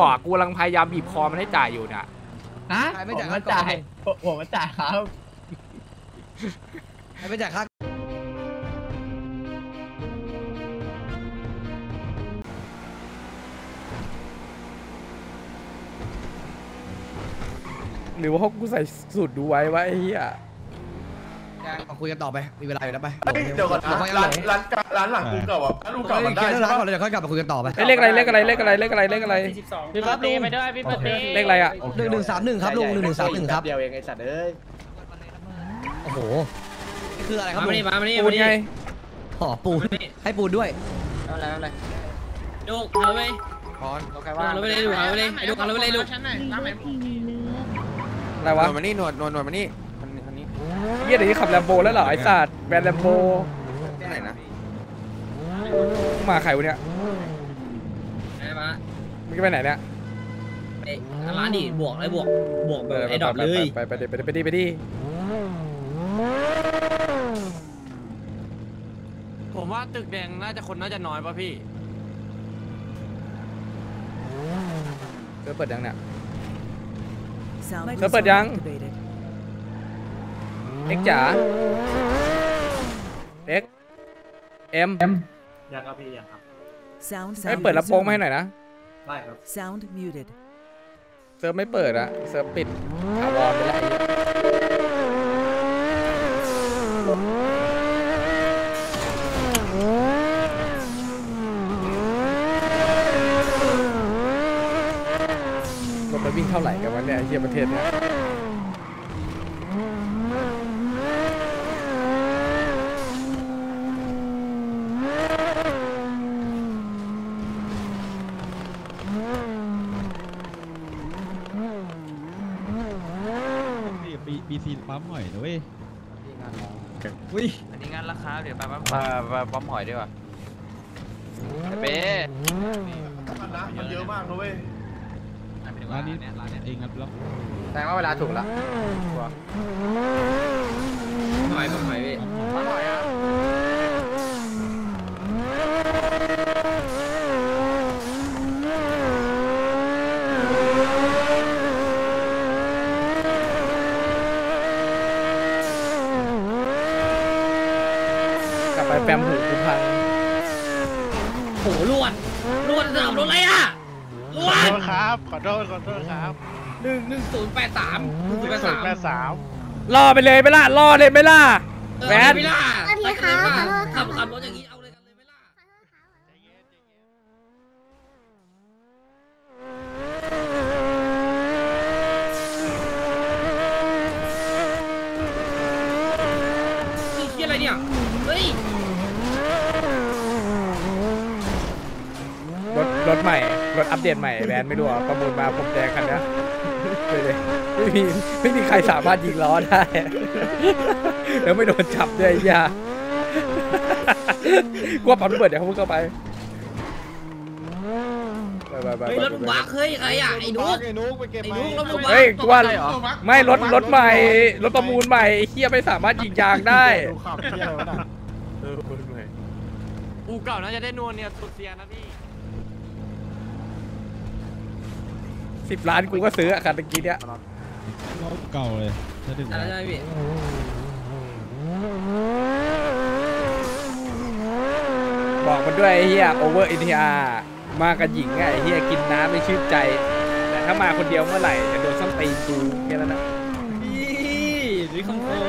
กาะกูกำลังพยายามบีบคอมันให้จ่ายอยู่เนี่ยฮะใครไม่ผจ่ายมค่ามาก่อนจ่าย ผมผมมาจ่ายครับให้ไปจ่ายค่าหรือว่ากูใส่สูตรดูไว้ว่าไอ้เหี้ย มาคุยกันต่อไป มีเวลาอยู่แล้วไปเฮ้ยเดี๋ยวก่อนนะค่อยร้าร้านนร้านร้านหลังกูเก่าอะร้านลุงเก่ามันได้เดี๋ยวใช่ร้านปะก่อนเดี๋ยวค่อยกลับมาคุยกันต่อไปเอ้ยเลขอะไรเลขอะไรเลขอะไรเลขอะไรเลขอะไรพี่เบิร์ดเดย์ไปด้วยพี่เบิร์ดเดย์เลขอะไรอะหนึ่งหนึ่งสามหนึ่งครับลุงหนึ่งหนึ่งสามหนึ่งครับเดียวเองไอ้สัตว์เอ้ยโอ้โหนี่คืออะไรครับมาลุงนี่มามานี่ปูนไงห่อปูนให้ปูนด้วยเอาอะไรเอาอะไรดูเอาไปพรโอเคเอาว่าเราไปเลยดูเอาไปเลยไอ้ดูเอาเราไปเลยดูอะไรวะหนวดมานี่หนวดหนวดหนวดมานี่มันอันนี้ เหี้ยเดี๋ยวนี้ขับแลมโบแล้วเหรอไอ้สัตว์แบรนด์แลมโบที่ไหนนะมาใครวะเนี่ยไอ้มามึงจะไปไหนเนี่ยไอ้ร้านดิบวกไอ้บวกบวกแบบไอ้ดอกเลยไปไปไปไปไปดิไปดิผมว่าตึกแดงน่าจะคนน่าจะน้อยป่ะพี่เธอเปิดยังเนี่ย Sound เธอเปิดยัง activated. เอ็กจ๋าเอ็กเอ็มยังครับพี่ยังครับ Sound ให้ sound เปิดลำโพงมาให้ resumed. หน่อยนะ ได้ครับ Sound muted. เซิร์ฟไม่เปิดอะเซิร์ฟปิดถาวรไปแล้วไอ้เหี้ยรถมันวิ่งเท่าไหร่กันวะเนี่ยไอ้เหี้ยประเทศเนี่ย ซีปั๊มหน่อยนะเว้ยอันนี้งานราคาเดี๋ยวไปปั๊มมาปั๊มหอยดีกว่าเป๊มันนะมันเยอะมากนะเว้ยร้านนี้เองครับแล้วแสดงว่าเวลาถูกละหอยปั๊มหอยพี่ มาหน่อยอะ กลับไปแปมหูกูพัง โหลวดลวดสนามรถอะไรอะลวด ครับ ขอโท ษขอโทษครับหนึ่งหนึ่งศูนย์แปดสามหนึ่งศูนย์แปดสามแปดสามล่อไปเลยไหมล่ะล่อเลยไหมล่ะแหวนไม่ล่ะสวัสดีค่ะขอโทษค่ะ ขับขับรถอย่างนี้ ปเดตใหม่แบรนด์ไม่รู้อะประมูลมาผมแดงคันนะเลยเลยไม่มีไม่มีใครสามารถยิงล้อได้แล้วไม่โดนจับด้วยไอ้เหี้ยกลัวปั๊มระเบิดเดี๋ยวเขาพุ่งเข้าไปไปไปไปเฮ้ยรถบักเฮ้ยใครอะไอ้นุ๊กไอ้นุ๊กไปเก็บไอ้มานุ๊กรถบักเฮ้ยกลัวตใจเหรอไม่รถรถใหม่รถประมูลใหม่ไอ้เฮียไม่สามารถยิงยางได้ดูข่าวเที่ยวนะเอออูเก่าน่าจะได้นวลเนี่ยสุดเซียนนะพี่ สิบล้านกูก็ซื้ออะคันตะกี้เนี้ยรถเก่าเลยถ้าถึงอะไรใช่พี่บอกมันด้วยไอ้เฮียโอเวอร์เอ็นทีอาร์มากับหญิงอะไอ้เฮียกินน้ำไม่ชื่นใจ แต่ถ้ามาคนเดียวเมื่อไหร่จะโดนส้นตีนกูแค่นั้นนะ พี่นี่คำโคม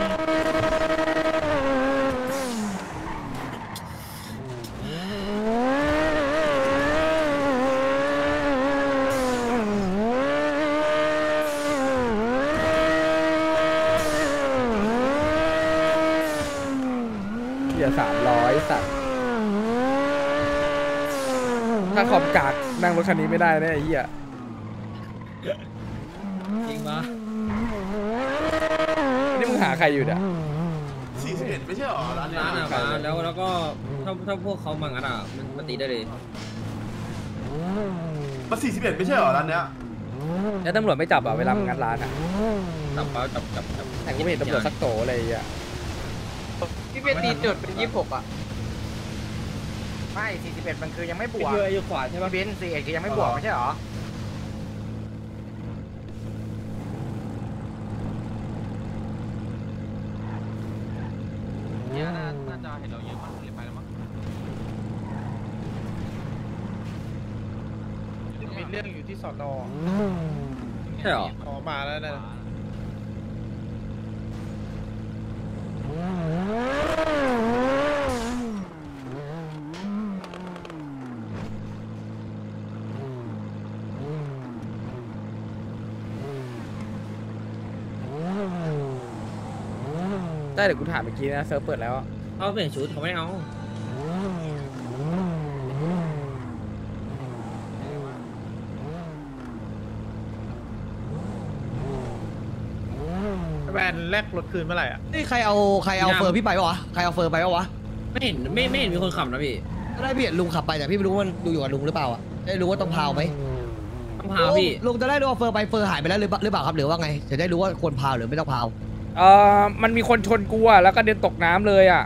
เฮียสามร้อย สัตว์ถ้าขอบกากนั่งรถคันนี้ไม่ได้แน่ไอ้เฮียจริงปะนี่มึงหาใครอยู่เนี่ย สี่สิบเอ็ดไม่ใช่หรอร้านเนี้ร้านอะยมาแล้วแล้วก็ถ้าถ้าพวกเขามางัดอะมันมันตีได้เลยมันสี่สิบเอ็ดไม่ใช่หรอร้านเนี้ยแล้วตำรวจไม่จับอะเวลามึงงัดร้านอะจับเปล่าจับจับจับแต่กูไม่เห็นตำรวจสักโตเลยไอ้เฮียพี่เป็นตีจุดเป็นยี่สิบหกอะ ไม่41มันคือยังไม่บวกเยอะอยู่ขวาใช่ไหมพี่เบน41คือยังไม่บวกไม่ใช่หรอเนี่ยน่าจะเห็นเราเยอะมากเลยไปแล้วมั้งมีเรื่องอยู่ที่สอนอใช่หรอขอมาแล้วนะ ได้เดี๋ยวกูถามเมื่อกี้นะเซิร์ฟเปิดแล้วเขาเปลี่ยนชุดเขาไม่เอาแบนแลกรถคืนเมื่อไหร่อะ นี่ใครเอาใครเอาเฟอร์พี่ไปปะวะ ใครเอาเฟอร์ไปปะวะไม่เห็นไม่ไม่เห็นมีคนขับนะพี่ได้พี่เห็นลุงขับไปแต่พี่ไม่รู้ว่ามันดูอยู่กับลุงหรือเปล่าอะ ได้รู้ว่าต้องพาวไหมต้องพาพี่ลุงจะได้รู้ว่าเฟอร์ไปเฟอร์หายไปแล้วหรือเปล่าหรือเปล่าครับหรือว่าไง จะได้รู้ว่าควรพาวหรือไม่ต้องพาว เออมันมีคนชนกูอะแล้วก็เดินตกน้ำเลยอะ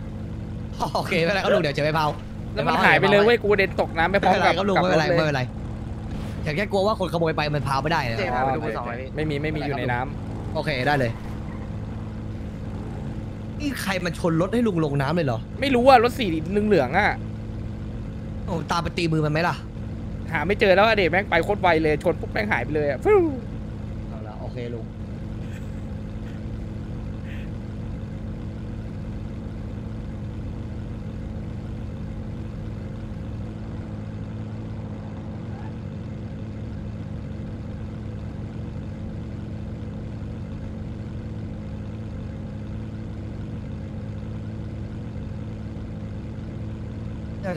โอเคไม่เป็นไรครับลุงเดี๋ยวจะไปพาวแล้วมันหายไปเลยเว้ยกูเดินตกน้ำไปพร้อไม่มเป็นไรกับครับลุงกับไม่รเป็นถไรเลยไม่เป็นไรแต่แค่กลัวว่าคนขโมยไปมันพาวไม่ได้นะอ๋อโอเคไม่มีไม่มีอยู่ในน้ำโอเคได้เลยนี่ใครมันชนรถให้ลุงลงน้ำเลยเหรอไม่รู้ว่ารถสีเหลืองๆอะโอ้ตามไปตีมือมันไหมล่ะหาไม่เจอแล้วอะเดชแม่งไปโคตรไวเลยชนปุ๊บแม่งหายไปเลยอะฟิวเอาละโอเคลุง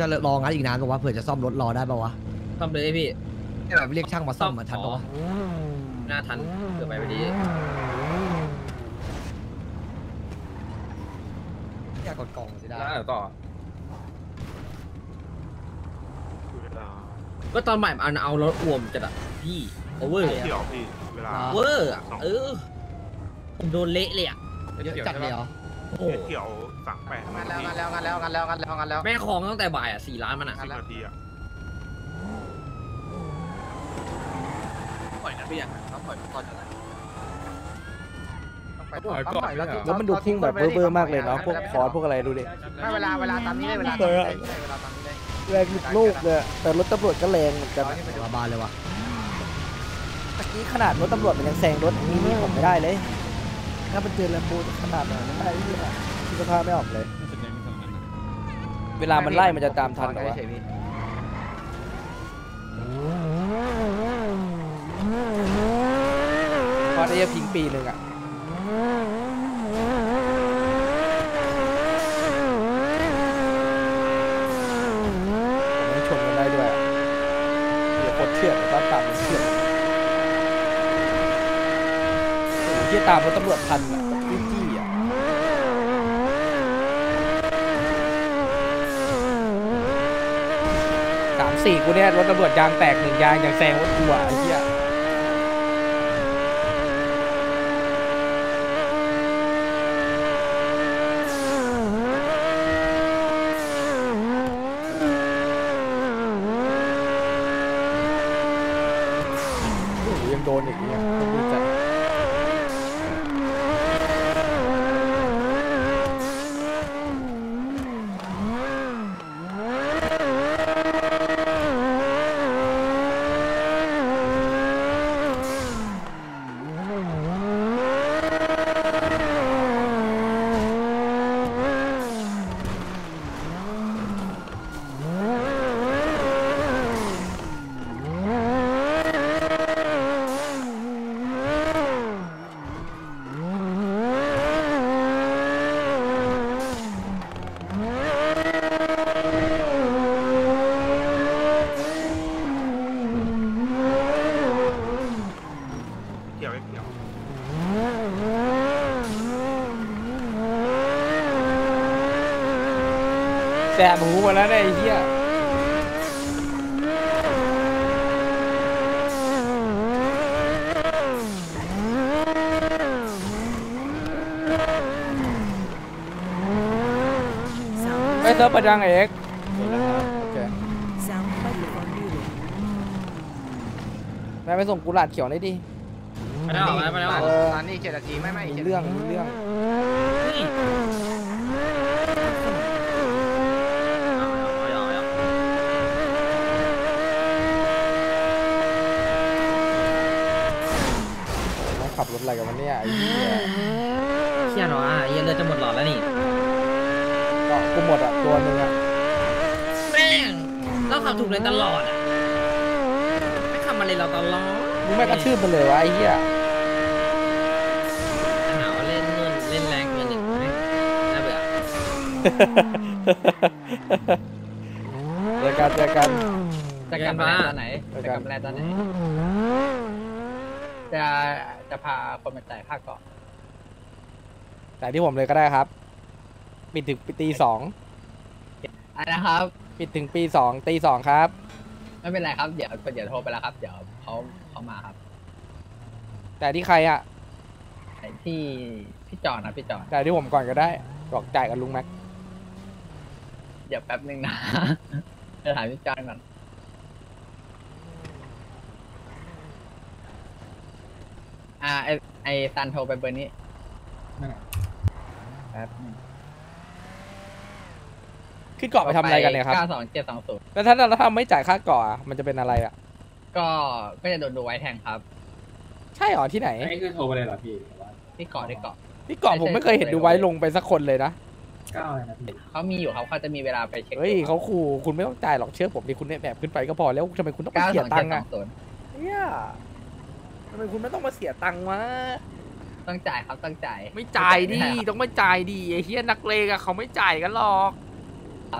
จะรองั้นอีกนานปะวะเผื่อจะซ่อมรถรอได้ปะวะซ่อมเลยพี่ให้แบบเรียกช่างมาซ่อมมาทันปะวะหน้าทันเกือบไปพอดีอยากกดกล่องสิได้ แล้วต่อก็ตอนบ่ายมันเอารถอ่วมจัดอะพี่โอเวอร์เกี่ยวพี่ เวลา เวอร์อะเออผมโดนเละเลยอะเยอะจัดเลยเหรอ โอ้โหเกี่ยวสั่งแปดงานแล้วงานแล้วงานแล้วงานแล้วงานแล้วงานแล้วแม่คลองตั้งแต่บ่ายอะสี่ล้านมันอะสิบนาทีอะปล่อยนะพี่อะต้องปล่อยตอนไหนแล้วมันดูพุ่งแบบเบอร์ๆมากเลยเนาะพวกคอร์สพวกอะไรดูดิไม่เวลาเวลาตามนี้ได้เวลาตามนี้ได้เวลาตามนี้ได้แรงลุกโลกเลยแต่รถตำรวจก็แรงเหมือนกันมาบานเลยว่ะเมื่อกี้ขนาดรถตำรวจมันยังแซงรถมินิผมไม่ได้เลย ถ้าเป็นเจอแลมโบขนาดไหนไม่ได้ที่อะคิดสภาพไม่ออกเลยน่าจะแดงไม่สองนั้นะเวลามันไล่มันจะตามทันเหรอวะพราะได้จะพิงปีหนึ่งอะผมชนกันได้ด้วยอะเดี๋ยวกดเชือกบ้านตามเชือกโอ้โหที่ ตามรถตำรวจทันอะแบบจี้อะสามสี่กูเนี่ยรถตำรวจยางแตกหนึ่งยางยังแซงรถกูอะไอ้เหี้ยโอ้โหยังโดนอีกเนี่ยต้องดูจัด แสบหูหมดแล้วเนี่ยไอ้เหี้ยไม่เซิร์ฟประดังเอกโอเค Sound microphone muted. นายไปส่งกุหลาบเขียวได้ดิไปแล้วไปแล้วไปแล้วเออตอนนี้เจ็ดนาทีไม่ไม่มีเรื่องมีเรื่องเฮ้ยเอาเอาเอาเอา ขับรถอะไรกันวะเนี่ยไอ้เหี้ยเชี่ยเนาะอะเหี้ยเลือดจะหมดหลอดแล้วนี่ก็กูหมดอะตัวหนึงอะแม่งเราขับถูกเลยตลอดอะไม่ขับมาเลยเราตลอดมึงไม่กระทืบมันเลยวะไอ้เหี้ยหาว่าเล่นนู่นเล่นแรงเกินอีกแม่งน่าเบื่อเจอกันเจอกัน จะกลับมาตอนไหนเจอกันจะ จะพาคนมาจ่ายค่าเกาะแต่ที่ผมเลยก็ได้ครับ ปิดถึงตีสองอะไรนะครับ ปิดถึงปีสองตีสองครับ ไม่เป็นไรครับ เดี๋ยวเดี๋ยวโทรไปแล้วครับ เดี๋ยวเขาเขามาครับ แต่ที่ใครอะที่พี่จอนนะพี่จอนแต่ที่ผมก่อนก็ได้บอกจ่ายกับลุงแม็ก เดี๋ยวแป๊บนึงนะจะถามพี่จอนก่อน อ่าไอไอซันโทรไปเบอร์นี้แป๊บนึงขึ้นเกาะไปทำอะไรกันเนี่ยครับ เก้าสองเจ็ดสองศูนย์แล้วถ้าเราทำไม่จ่ายค่าเกาะอะมันจะเป็นอะไรอะ ก็ก็จะโดนดูไว้แทงครับ ใช่หรอที่ไหน นี่คือโทรไปเลยเหรอพี่ที่เกาะที่เกาะ ที่เกาะผมไม่เคยเห็นดูไว้ลงไปสักคนเลยนะก้าวเลยนะพี่เขามีอยู่ครับเขาจะมีเวลาไปเช็คเฮ้ยเขาขู่คุณไม่ต้องจ่ายหรอกเชื่อผมดิคุณเนี่ยแบบขึ้นไปก็พอแล้วทำไมคุณต้องมาเก้าเสีสยองตัเจ็งดค์สออะงศูนย์เนี่ยทำ ไมคุณไม่ต้องมาเสียตังค์วะต้องจ่ายครับต้องจ่ายไม่จ่ายดิต้องไม่จ่ายดิไอ้เฮียนักเลงอะเขาไม่จ่ายกันหรอก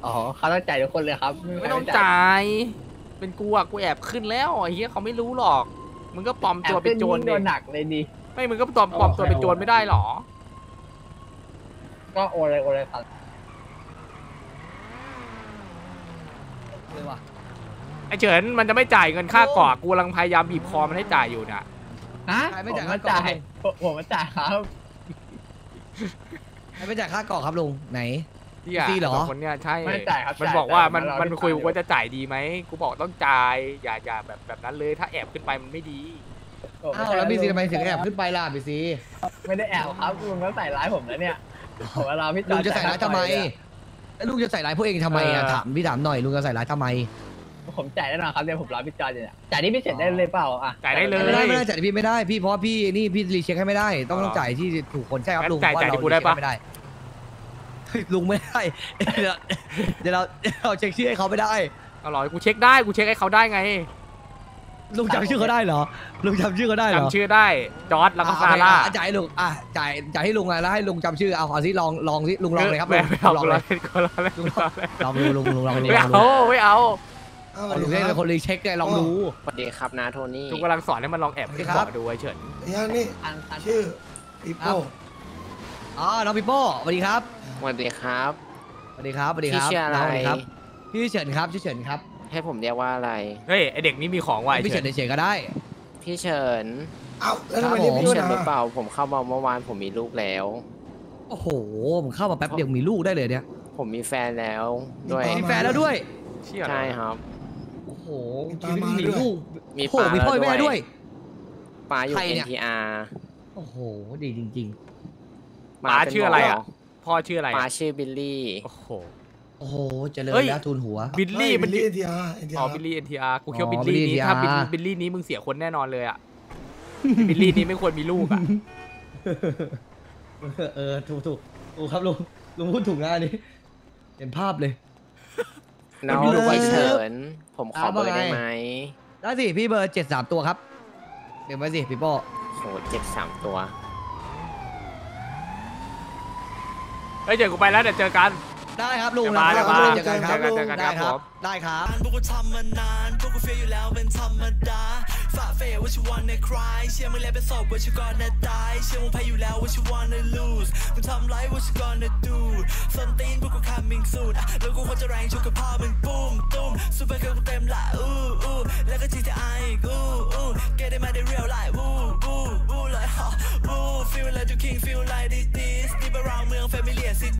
อ๋อเขาต้องจ่ายทุกคนเลยครับไม่ต้องจ่าย เป็นกูอะกูแอบขึ้นแล้วไอ้เฮียเขาไม่รู้หรอก มึงก็ปลอมตัวเป็นโจรโดดินหนักเลยดิไม่มึงก็ปลอมปลอมตัวเป็นโจรไม่ได้หรอ ก็โอนเลยโอนเลยครับเลยว่ะไอ้เฉินมันจะไม่จ่ายเงินค่าเกาะกูกำลังพยายามบีบคอมันให้จ่ายอยู่นะ ฮะใครไม่ผจ่ายมค่ามาเกาะจ่ายผมผมมาจ่ายครับให้ไปจ่ายค่าเกาะครับลุงไหน ที่อะฟรีเหรอ สองคนเนี้ยใช่ไม่จ่ายครับมันจ่ายบอกว่ามันจ่ายมันเราคุยจ่ายกูว่าจะจ่ายดีไหมกูบอกต้องจ่ายอย่าอย่าแบบแบบนั้นเลยถ้าแอบขึ้นไปมันไม่ดีโอ้อ้าวแล้วบีซีทำไมถึงแอบขึ้นไปล่ะบีซีไม่ได้แอบครับลุงก็ใส่ร้ายผมแล้วเนี่ยผมว่ารอพี่จลุองนจะใส่ร้ายทำไมแล้วลุงจะใส่ร้ายพวกเองทำไมอะเออ ถามพี่ถามหน่อยลุงจะใส่ร้ายทำไม ผมจ่ายแน่นอนครับเดี๋ยวผมรอพี่จอนอยู่เนี่ยจ่ายนี่พี่เสร็จได้เลยเปล่าอะจ่ายได้เลยไม่ได้ไม่ได้จ่ายพี่ไม่ได้พี่เพราะว่าพี่นี่พี่รีเช็คให้ไม่ได้ ต้องต้องจ่ายที่ถูกคนใช่ครับลุงจ่ายเพระจ่ายที่เรกูได้ปะ รีเช็คให้ไม่ได้เฮ้ยลุงไม่ได้เดี๋ยวเดี๋ยวเราเดี๋ยวเราเช็คชื่อให้เขาไม่ได้ เอาหรอกูเช็คได้กูเช็คให้เขาได้ไงลุงจำชื่อเขาได้เหรอลุงจำชื่อเขาได้เหรอจำชื่อได้จอร์ดแล้วก็ซาร่าอะจ่ายให้ลุงอะจ่ายจ่ายให้ลุงอะแล้วให้ลุงจำชื่อเอาเอาสิลองลองสิลุงลองเลยครับไม่ลุงไม่เอาลองกูเลรอยเล่นกูรอเล่นกูรอเล่นลองดูลุงลุงลองดูไม่ลองดูเอาไม่เอา เอาลุงได้เป็นคนรีเช็คไงลองดูสวัสดีครับนาโทนี่กูกำลังสอนให้มันลองแอบขึ้นครับเกาะดูไว้เฉินยังนี่อันอันชื่อปีโป้อ๋อน้องปิโป้สวัสดีครับสวัสดีครับสวัสดีครับสวัสดีครับพี่ชื่ออะไรน้งสวัสดีครับพี่เฉินครับชื่อเฉินครับ ให้ผมเรียกว่าอะไรเฮ้ยไอเด็กนี่มีของว่ะไอพี่เฉิเฉินนเฉยๆก็ได้ พี่เฉินเอ้าแล้วทำไมครับเรียกผมพี่พี่ด้วยเฉินหรือนะเปล่า ผมเข้ามาเมื่อวานผมมีลูกแล้วโอ้โหผมเข้ามาแป๊บเดียวมีลูกได้เลยเนี่ย ผมมีแฟนแล้วด้วยมีแฟนแล้วด้วยเชี่ยอะไรใช่วะครับ โอ้โหตามมามีด้วย ลูกมีโอ้โหปลามีพ่อแล้วแม่ด้ด้ววยยปลาอยู่ ใครเนี่ย NTR โอ้โห ดีจริง ป๋าชื่ออะไรอะ พ่อชื่ออะไรปลาอะชื่อบิลลี่โอ้โห ๆ โอ้โห เจริญเฮ้ย แล้วทูนหัว บิลลี่มันบิลลี่เอ็นทีอาร์เอ็นทีอ๋ออาร์บิลลี่เอ็นทีอาร์กูคิดว่าอ๋บิอลลี่นี้ Billy ถ้าบิล NTR บิลลี่นี้มึงเสียคนแน่นอนเลยอะ บิลลี่นี้ไม่ควรมีลูกอะ เออ ถูกถูกถูกครับลุง ลุงพูดถูกนะอันนี้ เห็นภาพเลย น้องมันมีลูกพี่ไว้เฉินผมขออ่าเบอร์ว่าไงได้ไหมได้สิพี่เบอร์เจ็ดสามตัวครับเดี๋ยวไว้สิพี่โป้โหเจ็ดสามตัวเฮ้ยเดี๋ยวกูไปแล้วเดี๋ยวเจอกัน ได้ครับลุงเดี๋ยวมาได้เดี๋ยวมาครับเจอกันครับเจอกันเจอกันได้คครัรับบได้ครับพวกกูทำมานานพวกกูเฟียอยู่แล้วเป็นธรรมดาฝ่าเฟยว่าชิวันในคลายเชื่อมึงแล้วเป็นศพว่าชิวก่อนนะตายเชื่อมึงแพ้อยู่แล้วว่าชิวันใน lose มึงทำไรว่าชิ gonna do ส้นตีนพวกกู coming soon อะแล้วกูควรจะแรงชุกกับพ่อมึงปุ้มตุ้มซูเปอร์เกิร์ลกูเต็มละอู้อู้แล้วก็ GTI อีกอู้อู้ get it มาได้ real life อู้อู้อู้เลยฮะอู้ feel like you king feel like this this deep around เมือง familiar city